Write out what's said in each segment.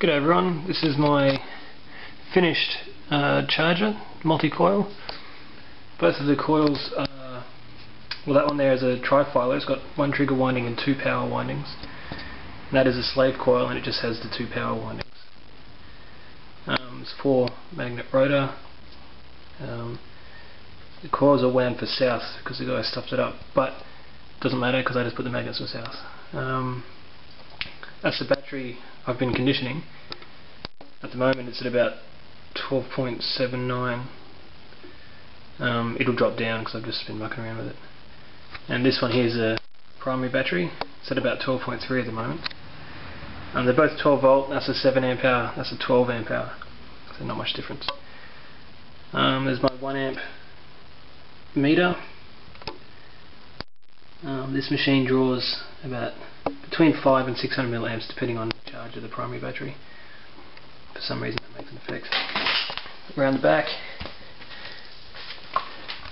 Good everyone, this is my finished uh, charger, multi-coil. Both of the coils are, well that one there is a trifilar, it's got one trigger winding and two power windings. And that is a slave coil and it just has the two power windings. Um, it's four magnet rotor. Um, the coils are wound for south because the guy stuffed it up, but doesn't matter because I just put the magnets for south. Um, that's the battery I've been conditioning. At the moment it's at about 12.79. Um, it'll drop down because I've just been mucking around with it. And this one here is a primary battery. It's at about 12.3 at the moment. And they're both 12 volt. That's a 7 amp hour. That's a 12 amp hour. So not much difference. Um, there's my 1 amp meter. Um, this machine draws about between 5 and 600 milliamps depending on charge of the primary battery. For some reason that makes an effect. Around the back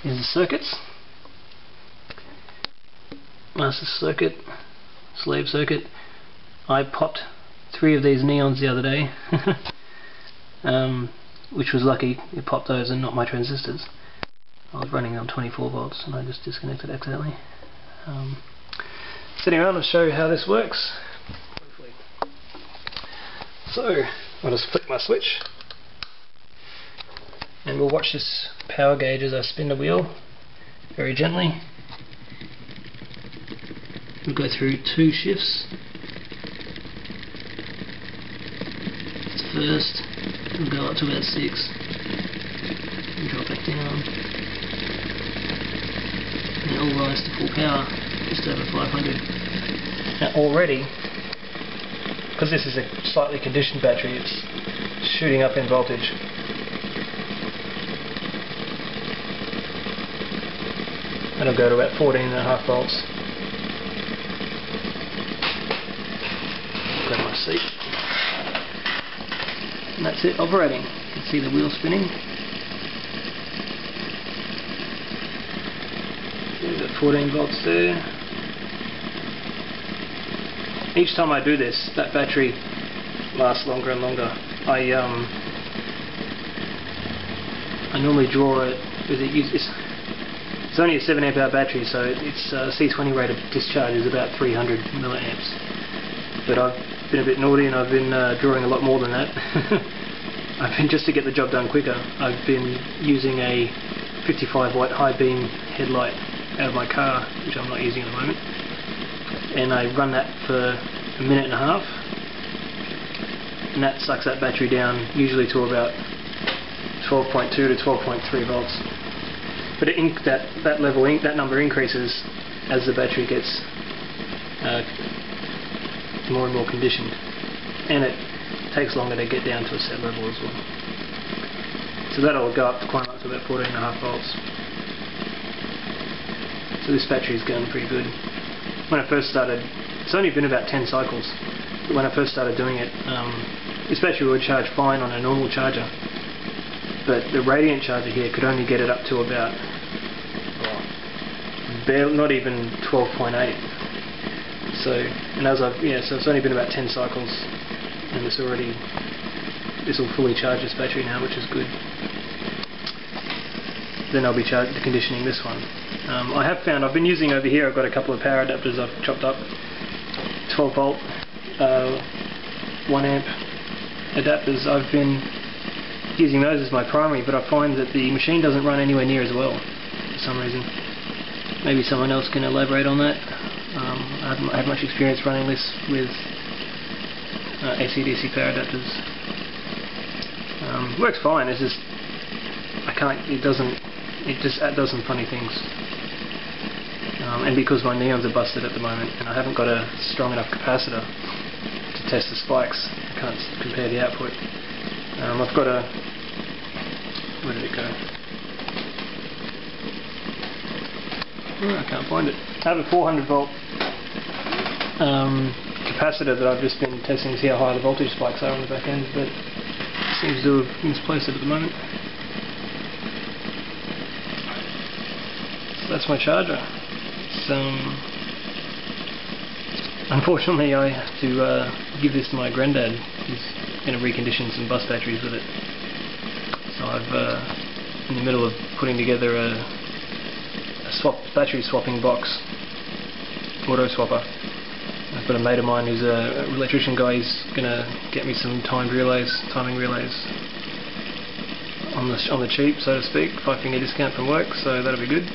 is the circuits. Master circuit, slave circuit. I popped three of these neons the other day, um, which was lucky. It popped those and not my transistors. I was running on 24 volts and I just disconnected accidentally. Um, sitting around and show you how this works. So, I'll just flick my switch and we'll watch this power gauge as I spin the wheel very gently. We'll go through two shifts. First, we'll go up to about six and drop back down. And it will rise to full power, just over 500. Now already, because this is a slightly conditioned battery, it's shooting up in voltage. That'll go to about 14 and a half volts. Grab my seat. And that's it operating. You can see the wheel spinning. There's 14 volts there. Each time I do this, that battery lasts longer and longer. I um, I normally draw it with it. It's, it's only a 7 amp hour battery, so its uh, C20 rate of discharge is about 300 milliamps. But I've been a bit naughty and I've been uh, drawing a lot more than that. I've been just to get the job done quicker. I've been using a 55 watt high beam headlight out of my car, which I'm not using at the moment. And I run that for a minute and a half. And that sucks that battery down usually to about 12.2 to 12.3 volts. But that that level that number increases as the battery gets uh, more and more conditioned, and it takes longer to get down to a set level as well. So that'll go up to climb up to about 14 and a half volts. So this battery is going pretty good. When I first started, it's only been about 10 cycles. But when I first started doing it, um, this battery would charge fine on a normal charger. But the radiant charger here could only get it up to about, barely, not even 12.8. So, and as I've, yeah, so it's only been about 10 cycles, and it's already, this will fully charge this battery now, which is good. Then I'll be char the conditioning this one. Um, I have found, I've been using over here, I've got a couple of power adapters I've chopped up, 12 volt, uh, 1 amp adapters. I've been using those as my primary, but I find that the machine doesn't run anywhere near as well for some reason. Maybe someone else can elaborate on that. Um, I haven't had much experience running this with uh, AC/DC power adapters. Um, works fine. It's just I can't. It doesn't. It just does some funny things. Um, and because my neons are busted at the moment, and I haven't got a strong enough capacitor to test the spikes, I can't compare the output. Um, I've got a. Where did it go? Oh, I can't find it. I have a 400 volt um, capacitor that I've just been testing to see how high the voltage spikes are on the back end, but seems to have misplaced it at the moment. So that's my charger. Um, unfortunately, I have to uh, give this to my granddad. He's going to recondition some bus batteries with it. So I've uh, in the middle of putting together a, a swap battery swapping box, auto swapper. I've got a mate of mine who's a electrician guy. He's going to get me some timed relays, timing relays on the on the cheap, so to speak, five finger discount from work. So that'll be good.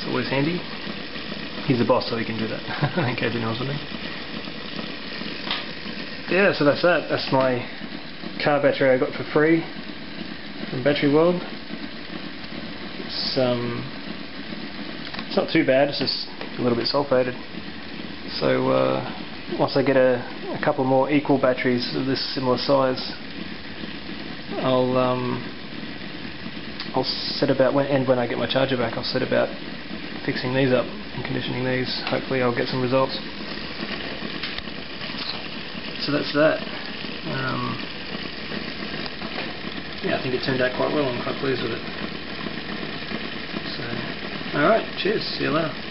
It's always handy. He's the boss, so he can do that. I think he knows what I mean. Yeah, so that's that. That's my car battery I got for free from Battery World. It's um, it's not too bad. It's just a little bit sulfated. So uh, once I get a, a couple more equal batteries of this similar size, I'll um, I'll set about when and when I get my charger back, I'll set about fixing these up and conditioning these. Hopefully, I'll get some results. So that's that. Um, yeah, I think it turned out quite well. I'm quite pleased with it. So, all right. Cheers. See you later.